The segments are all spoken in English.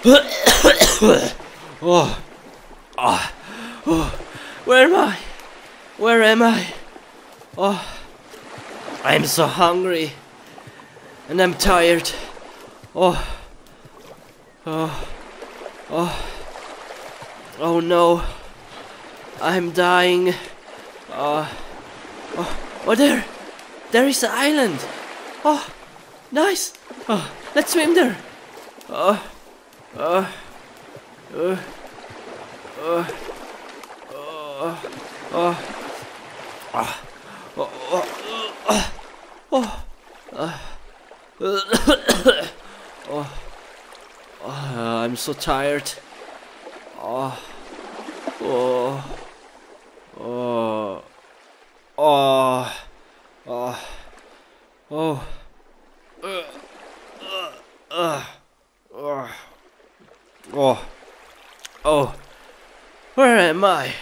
oh. Oh. oh. Where am I? Where am I? Oh. I'm so hungry. And I'm tired. Oh. Oh. Oh. Oh no. I'm dying. Oh. Oh. Oh there. There is an island. Oh. Nice. Oh. Let's swim there. Oh. Oh. Uh. Uh. Oh. Oh. Ah. Oh. Oh. Oh. Oh. oh. oh. I'm so tired. Oh. Oh. Oh. Oh. Oh. Oh. Uh. Uh. Uh. Oh. Oh. Oh. Where am I?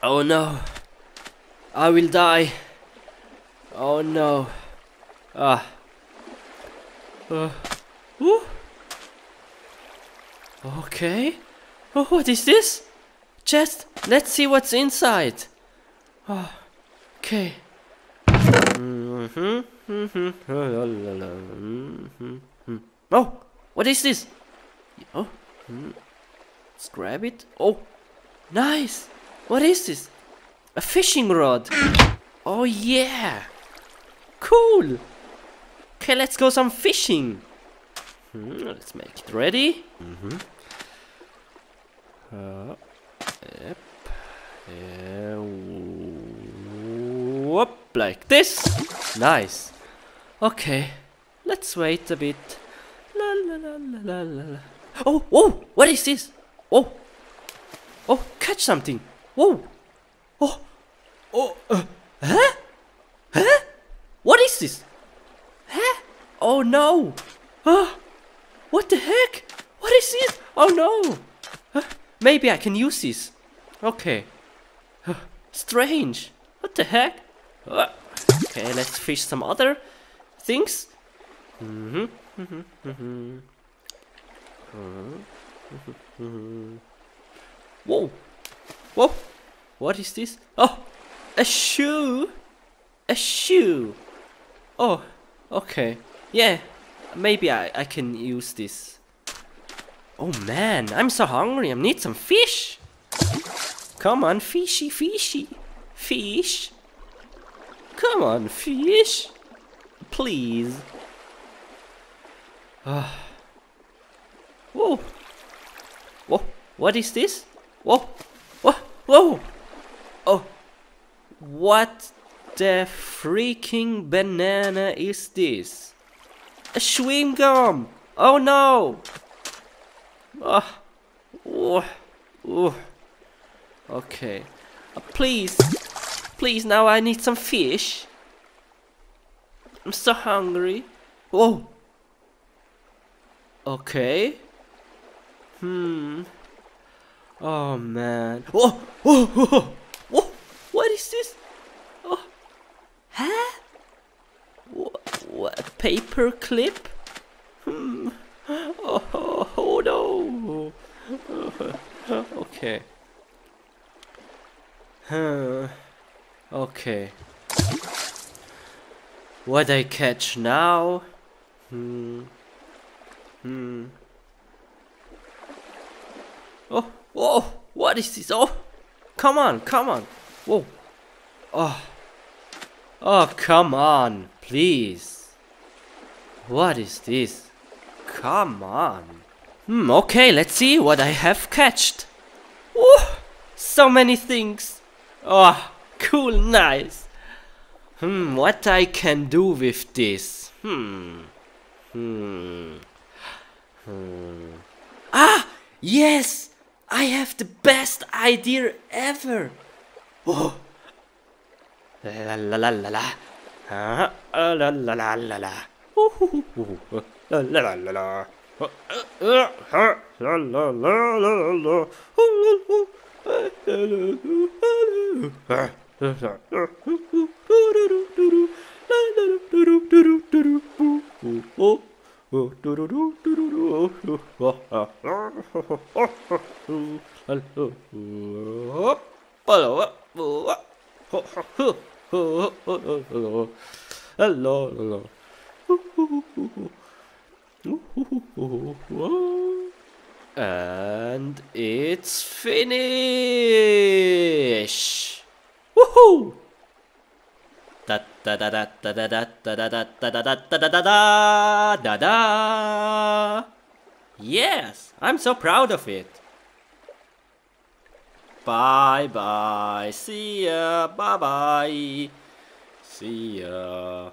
Oh no. I will die. Oh no. Ah. Uh. Ooh. Okay. Oh, what is this? Chest. Let's see what's inside. Oh. Okay. Mm-hmm. Mm-hmm. Oh, what is this? Oh, hmm. let's grab it. Oh, nice. What is this? A fishing rod. Oh yeah. Cool. Okay, let's go some fishing. Hmm, let's make it ready. Mm-hmm. Uh, yep. Yeah. Whoop, like this. Nice. Okay, let's wait a bit. La la la. Oh, whoa! What is this? Oh, oh! Catch something! Whoa! Oh, oh! Uh, huh? Huh? What is this? Huh? Oh no! Huh? What the heck? What is this? Oh no! Huh? Maybe I can use this. Okay. Huh, Strange. What the heck? Uh, Okay, let's fish some other things. Mhm. Mhm. Mhm. Mhm. Whoa. Whoa. What is this? Oh, a shoe. A shoe. Oh, okay. Yeah, maybe I, I can use this. Oh man, I'm so hungry. I need some fish. Come on, fishy, fishy. Fish. Come on, fish. Please. Ah. Whoa. Whoa. What is this? Whoa. Whoa. Whoa. Oh. What the freaking banana is this? A chewing gum. Oh no. Ah. Oh. Oh. Okay. Uh, please. Please, now I need some fish. I'm so hungry. Whoa. Okay. Hmm. Oh man. Oh, oh, oh, oh. What is this? Oh. Huh? What, what? Paper clip? Hmm. Oh, oh, oh no. okay. Huh. Okay. What I catch now? Hmm. Hmm. Oh, oh, what is this? Oh, come on, come on. Whoa. Oh. Oh, come on, please. What is this? Come on. Hmm, okay, let's see what I have catched. Oh, so many things. Oh, cool, nice. Hmm, what I can do with this? Hmm. Hmm. Hmm. Ah, yes! I have the best idea ever. Oh. La la la la la. Ah, la la la la la la. Ooh, hoo, hoo. La la la la la. Uh, uh, uh, La la la la la la. Ooh, ooh, ooh. Ah, Oh, Hello, And it's finish. Woohoo! Da da da da da da da da da da da da da da da da Yes, I'm so proud of it. Bye bye. See ya. Bye bye. See ya.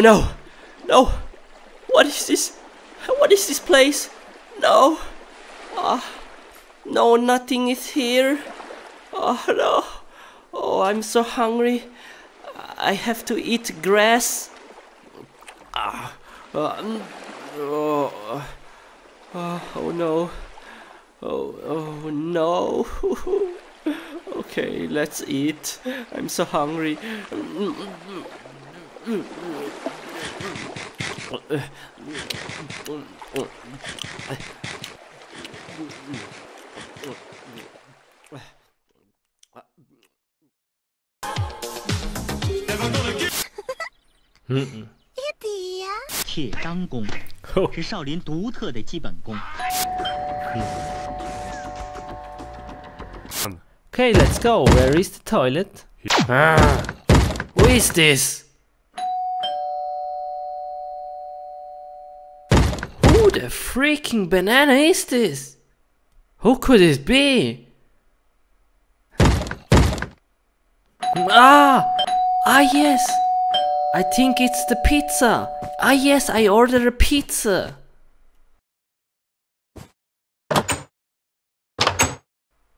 no! No! What is this? What is this place? No! Ah, no, nothing is here. Oh no! Oh, I'm so hungry. I have to eat grass. Ah, uh, oh, oh, oh no! Oh, oh no! okay, let's eat. I'm so hungry. Mm 铁张功是少林独特的基本功。Okay, let's go. Where is the toilet? Ah, who is this? The freaking banana is this? Who could it be? Ah! Ah, yes! I think it's the pizza! Ah, yes, I ordered a pizza!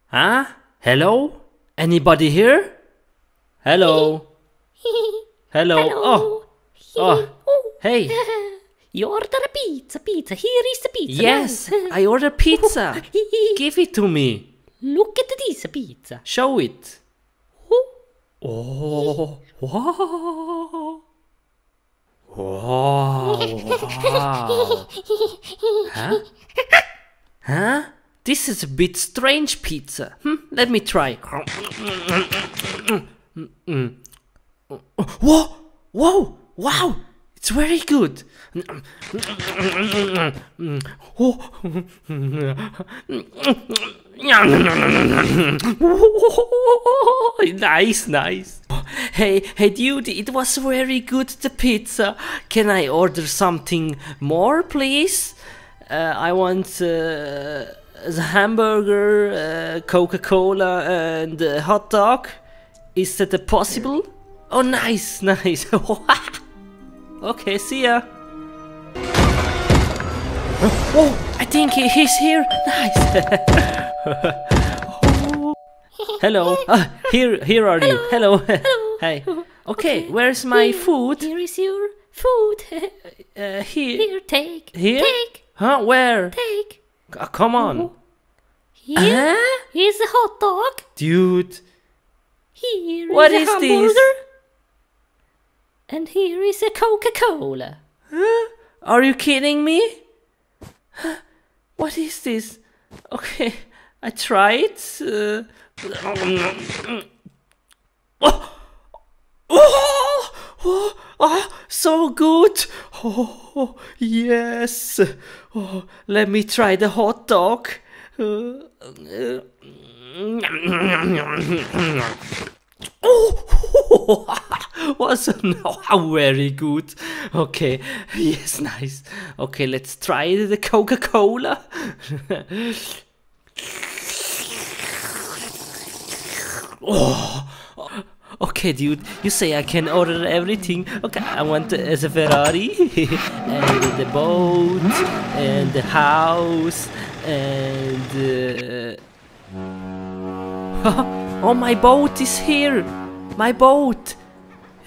Huh? Hello? Anybody here? Hello? Hello? Oh! Oh! Hey! You ordered a pizza, pizza. Here is the pizza. Yes! I ordered pizza! Give it to me! Look at this pizza. Show it! Oh, Oh! Wow! Wow! Wow! Huh? Huh? This is a bit strange pizza. Hmm? Let me try. Whoa! Whoa! Wow! It's very good. nice, nice. Hey, hey, dude, it was very good, the pizza. Can I order something more, please? Uh, I want uh, the hamburger, uh, Coca Cola, and uh, hot dog. Is that possible? Oh, nice, nice. okay, see ya. Oh, I think he's here. Nice. Hello. Ah, here, here are you. Hello. Hello. Hey. Okay, where's my food? Here is your food. Uh, here. Here, take. Here? Take. Huh? Where? Take. Ah, come on. Here Huh? is a hot dog. Dude. Here What is is a hamburger. this? And here is a Coca-Cola. Huh? Are you kidding me? What is this? Okay, I it. Uh, oh, oh, oh, oh, so good. Oh, yes. Oh, let me try the hot dog. Uh, uh, Oh, was oh, very good. Okay, yes, nice. Okay, let's try the Coca Cola. oh, okay, dude. You say I can order everything. Okay, I want uh, the Ferrari and the boat and the house and. Uh... oh, my boat is here! My boat!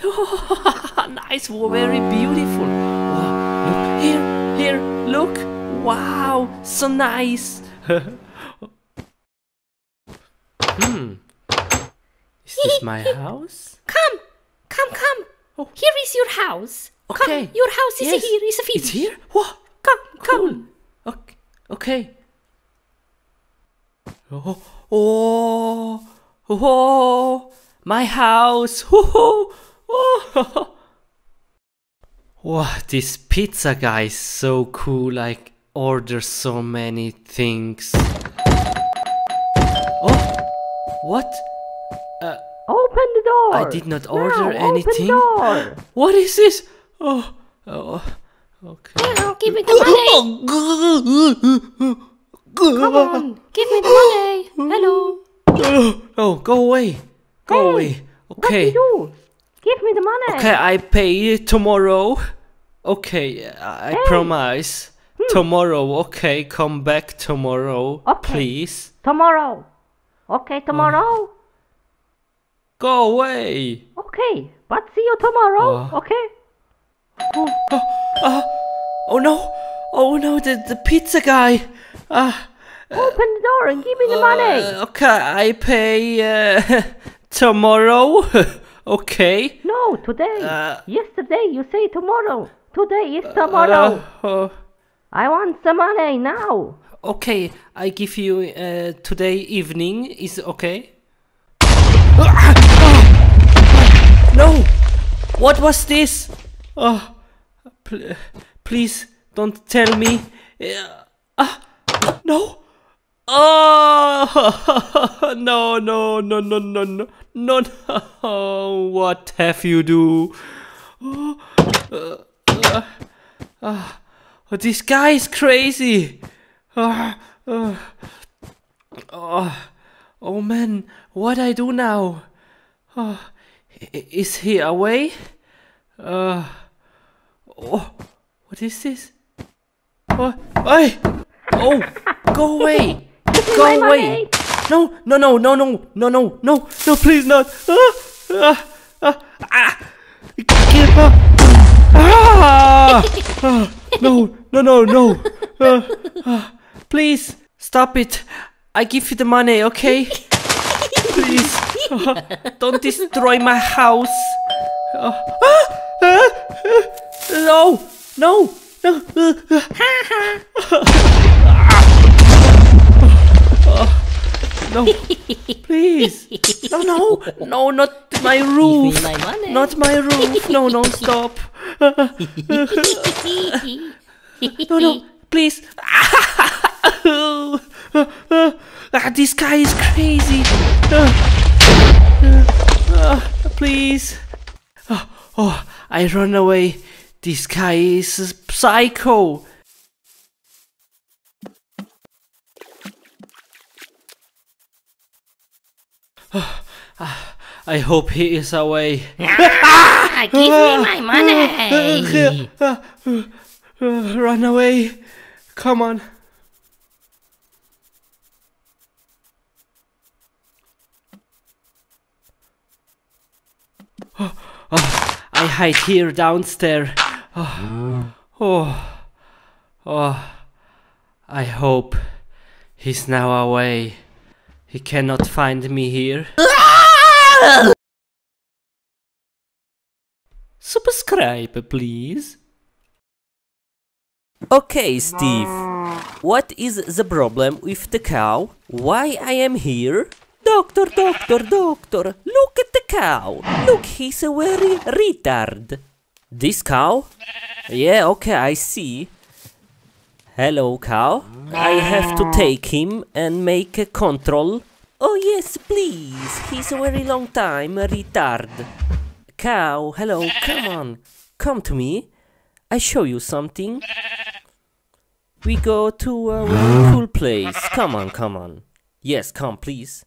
nice, very beautiful. Oh, look here, here, look. Wow, so nice. hmm. Is this my house? Come, come, come. Oh. Here is your house. Okay. Come, your house is Yes. here. Is a It's here? What? Come, Cool. come. Okay. okay. Oh, oh, oh, my house. Oh, oh. Wow, this pizza guy is so cool. Like, orders so many things. Oh, what? Uh, Open the door. I did not order Now, anything. Open door. What is this? Oh, oh, okay. Now, give me the money. Come on, give me the money. Hello. Oh, go away. Go away. Okay. What do you do? Give me the money. Okay, I pay tomorrow. Okay, I I promise. Tomorrow, okay, come back tomorrow, Okay. please. Tomorrow. Okay, tomorrow. Go away. Okay, but see you tomorrow. Oh. Okay. Oh no. Oh no, the, the pizza guy. Ah, Open the door and give me the money. uh, okay, I pay uh, tomorrow. okay. No, today. Uh, Yesterday you say tomorrow. Today is tomorrow. Uh, oh, I want the money now. okay, I give you uh, today evening. Is okay? No! What was this? Oh, pl- please don't tell me. Uh, ah, no! Oh no no no no no no no no! What have you do? Oh, uh, uh, oh, this guy is crazy. Uh, oh, oh man, what I do now? Oh, is he away? Uh, oh, what is this? Oh, hey! Oh, go away! Go away! No, no, no, no, no, no, no, no, no, please not! Ah, ah, ah, ah. Give up! Ah! Ah, no, no, no, no! Ah, ah. please stop it! I give you the money, okay? Please, Ah, don't destroy my house! Ah, ah, ah, ah. no, no, no! No, please. No, no, no, not my roof. my. Not my roof. No, no, stop. No, no, please. Ah, this guy is crazy. Please. Oh, oh, I run away. This guy is a psycho. I hope he is away. Ah, give me my money. Run away. Come on. Oh, oh, I hide here downstairs. Oh, oh, oh, I hope he's now away. He cannot find me here. Subscribe, please. Okay, Steve. What is the problem with the cow? Why I am here? Doctor, doctor, doctor, look at the cow. Look, he's a very retard. This cow? Yeah, okay, I see. Hello, cow. I have to take him and make a control. Oh, yes, please. He's a very long time retard. Cow, hello, come on. Come to me. I show you something. We go to a very cool place. Come on, come on. Yes, come, please.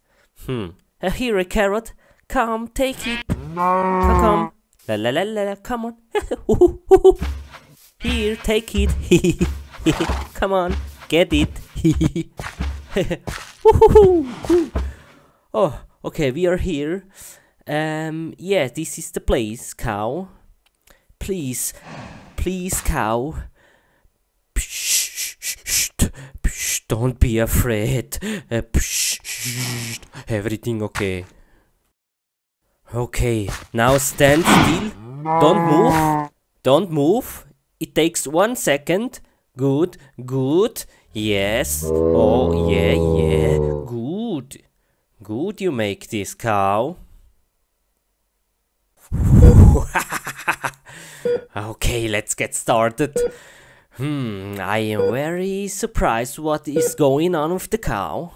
Hmm. Uh, here a carrot. Come, take it. Come, come. La la la la. Come on. here, take it. come on, get it. oh, okay, we are here. Um, yeah, this is the place, cow. Please, please, cow. Psh, psh, psh, don't be afraid. Uh, everything okay. Okay, now stand still. Don't move. Don't move. It takes one second. Good, good. Yes. Oh, yeah, yeah. Good. Good you make this cow. okay, let's get started. Hmm, I am very surprised what is going on with the cow.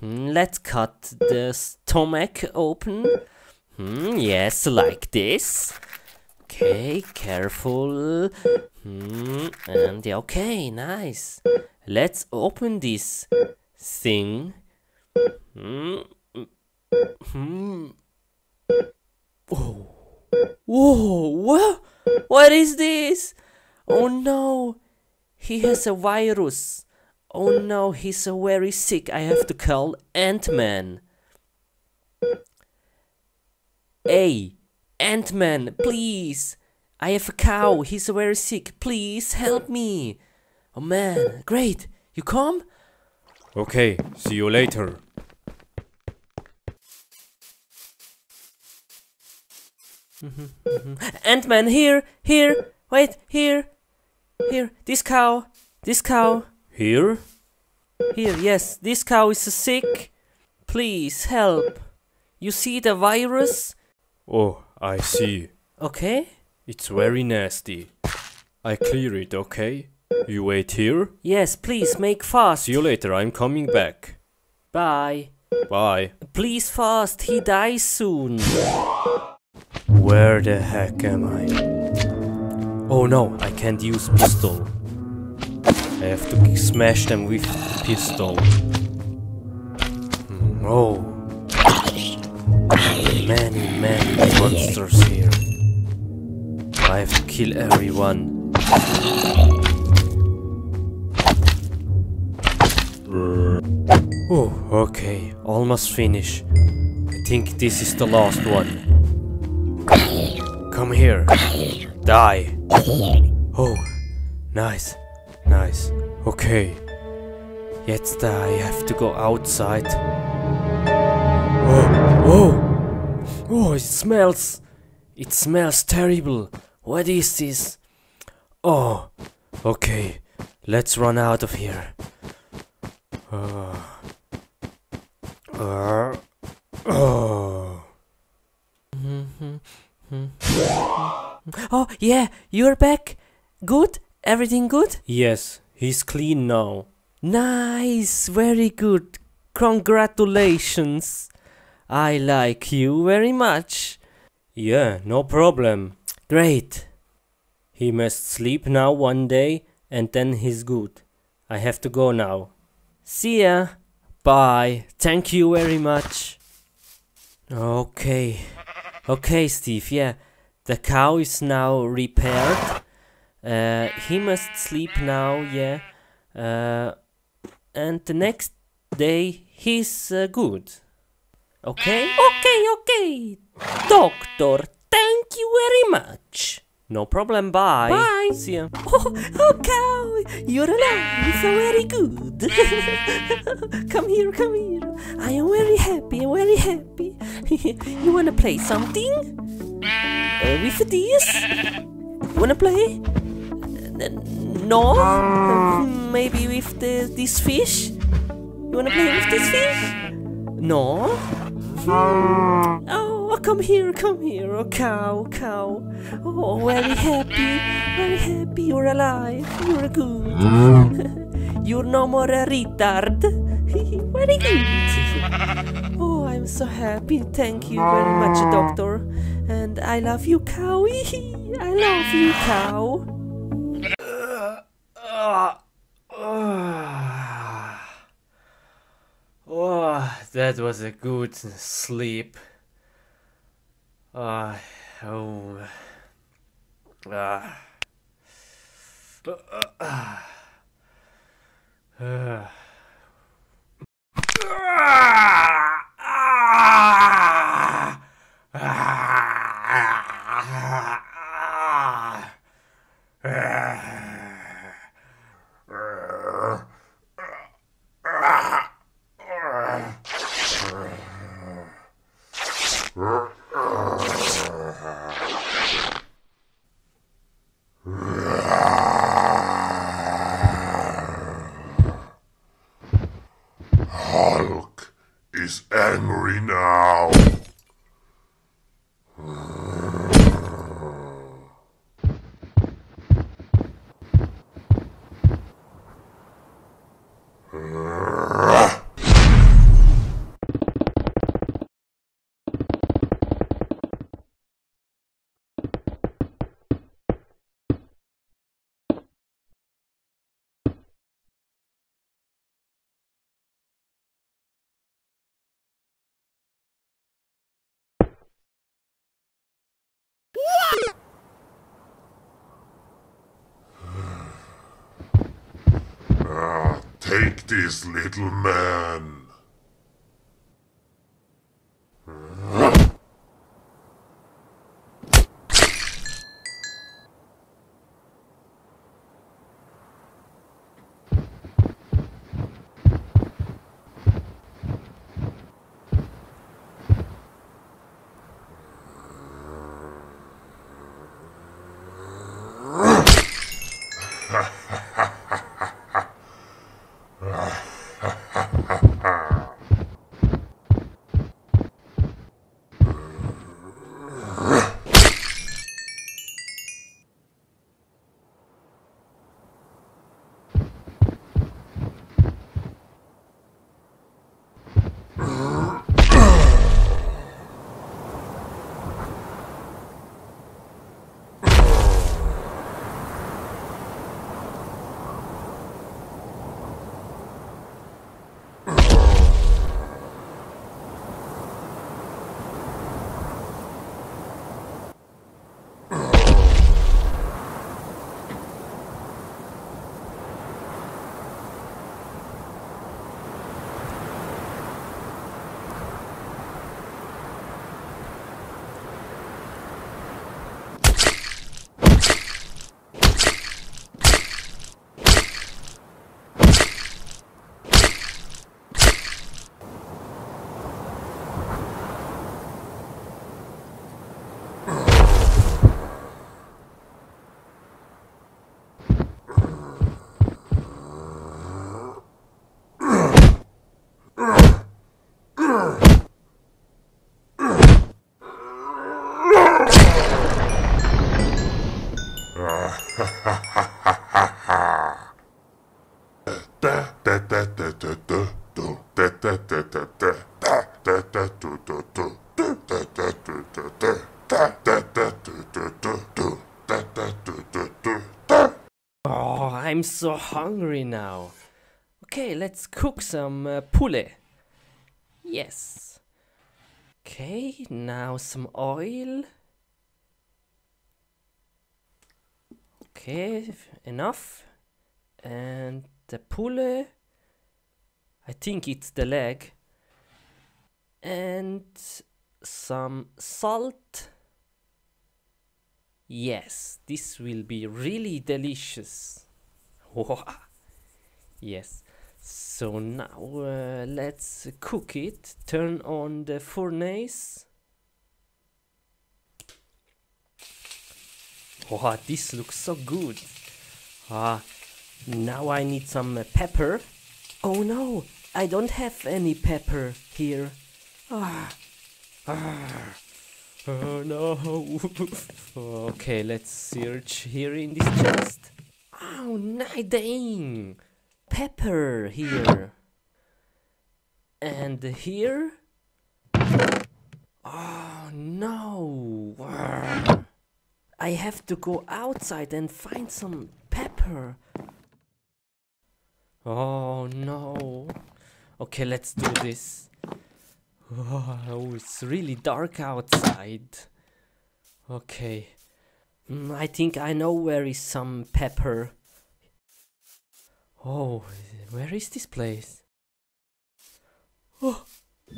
Hmm, let's cut the stomach open. Hmm, yes, like this. Okay, careful. Hmm, and okay, nice. Let's open this thing. Hmm. Hmm. Oh. Whoa, what? What is this? Oh no, he has a virus. Oh no, he's very sick. I have to call Ant-Man. Hey, Ant-Man, please. I have a cow. He's very sick. Please help me. Oh man, great. You come? Okay, see you later. Mm-hmm, mm-hmm. Ant-Man, here, here, wait, here, here, this cow, this cow. Here? Here, yes, this cow is sick. Please help. You see the virus? Oh, I see. Okay. It's very nasty. I clear it, okay? You wait here? Yes, please make fast. See you later, I'm coming back. Bye. Bye. Please fast, he dies soon. Where the heck am I? Oh no, I can't use pistol. I have to smash them with pistol. Hmm, oh. Many, many monsters here. I have to kill everyone. Oh, okay, almost finished. I think this is the last one. Come here. Die. Oh, nice. Nice. Okay. Jetzt I have to go outside. Oh, it smells. It smells terrible. What is this? Oh, okay. Let's run out of here. Uh, uh, oh. Oh, yeah, you're back. Good? Everything good? Yes, he's clean now. Nice, very good. Congratulations. I like you very much. Yeah, no problem. Great. He must sleep now one day and then he's good. I have to go now. See ya. Bye. Thank you very much. Okay. Okay, Steve, yeah. The cow is now repaired. Uh, he must sleep now, yeah. Uh, and the next day he's uh, good. Okay? Okay, okay. Doctor, thank you very much. No problem, bye. Bye. See ya. Oh, oh, cow, you're alive, so very good. come here, come here. I am very happy, very happy. you wanna play something? Uh, with this? Wanna play? Uh, no? Uh, maybe with the, this fish? You wanna play with this fish? No? Mm. Oh, oh, come here, come here, oh cow, cow. Oh, very happy, very happy you're alive, you're good. you're no more a retard. very good. Oh, I'm so happy, thank you very much, mm. doctor. And I love you, cow. I love you, cow. Uh, uh, uh. Oh, that was a good sleep. Uh, oh. Uh, uh, uh, Hulk is angry now. Take this, little man. Oh, I'm so hungry now. Okay, let's cook some uh. Yes. Okay, now some oil. Okay, enough. And the poulet. I think it's the leg. And some salt. Yes, this will be really delicious. yes. So now uh, let's cook it. Turn on the furnace. Wow, this looks so good. Ah, now I need some uh, pepper. Oh no, I don't have any pepper here. Ah, ah. Oh no. okay, let's search here in this chest. Oh, no, dang. Pepper here. And here? Oh no. I have to go outside and find some pepper. Oh no. Okay, let's do this. Oh, it's really dark outside. Okay. Mm, I think I know where is some pepper. Oh, where is this place? Oh,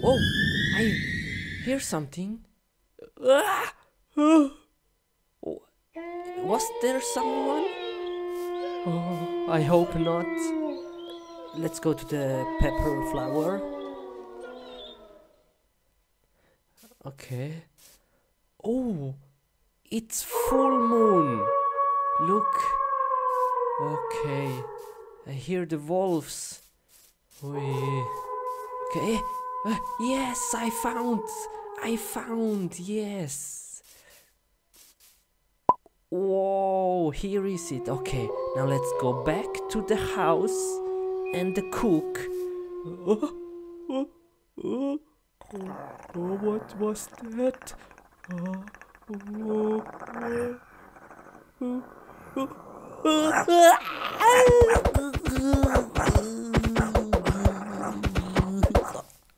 oh, I hear something. Ah! Oh, was there someone? Oh, I hope not. Let's go to the pepper flower. Okay. Oh, it's full moon. Look. Okay. I hear the wolves. Oi. Okay. Uh, yes, I found. I found. Yes. Whoa, here is it. Okay, now let's go back to the house and the cook. Oh, oh, oh, oh what was that? Oh, oh, oh,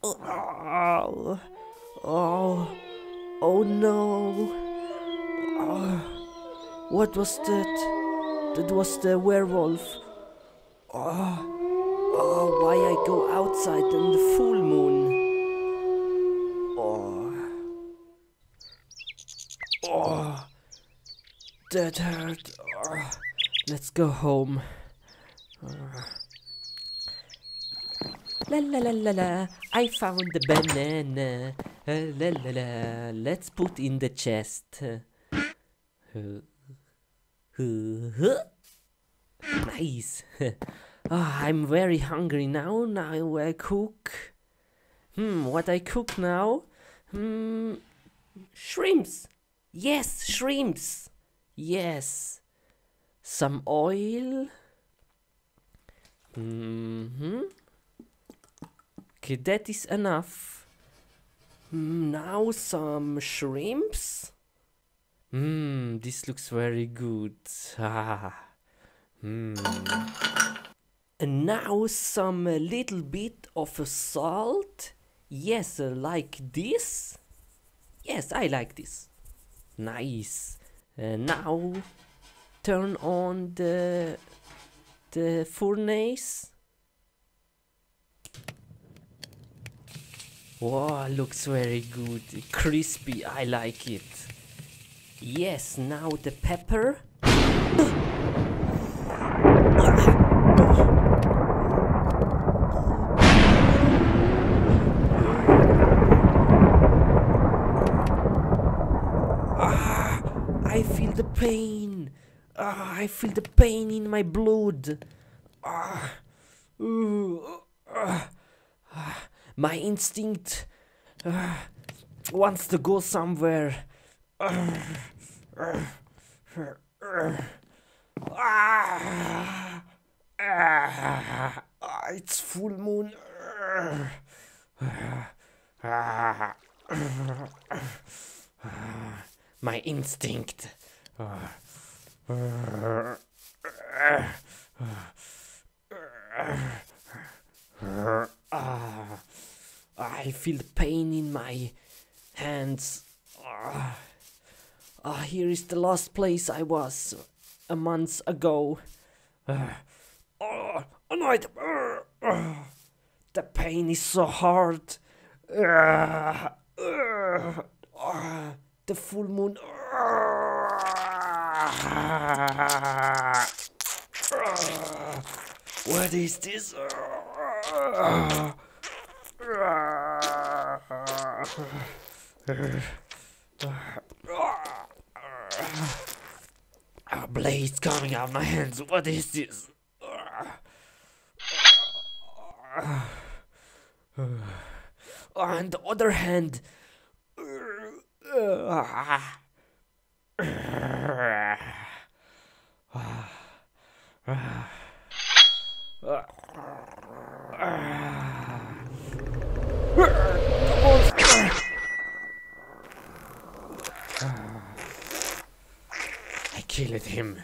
oh, oh, oh no. Oh. What was that? That was the werewolf. Oh, oh why I go outside in the full moon? Oh, oh, that hurt. Oh, let's go home. La la la la la, I found the banana. Uh, la la la, let's put in the chest. Uh, nice. oh, I'm very hungry now. Now I will cook. Hmm, what I cook now? Hmm, shrimps. Yes, shrimps. Yes. Some oil. Mm hmm. Okay, that is enough. Mm, now some shrimps. Mmm, this looks very good. Mmm. And now some uh, little bit of uh, salt. Yes, uh, like this. Yes, I like this. Nice. And now turn on the the furnace. Wow, looks very good. Crispy, I like it. Yes, now the pepper. ah, I feel the pain. Ah, I feel the pain in my blood. Ah, uh, my instinct uh, wants to go somewhere. Ah, it's full moon. My instinct. Ah, I feel pain in my hands. Ah. Ah, here is the last place I was a month ago. Uh, oh, annoyed. Uh, uh, the pain is so hard. Uh, uh, the full moon. what is this? A blade coming out of my hands. What is this? On the other hand, killed him.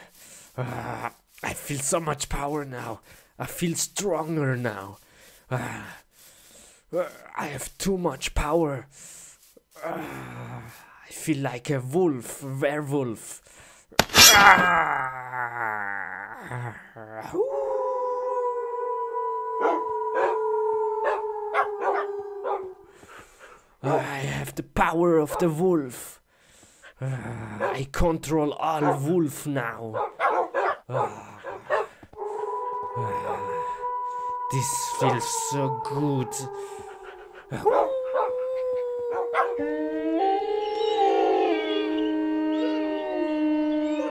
Uh, I feel so much power now. I feel stronger now. Uh, I have too much power. Uh, I feel like a wolf, werewolf. I have the power of the wolf. Uh, I control all wolf now. Uh, uh, this feels so good.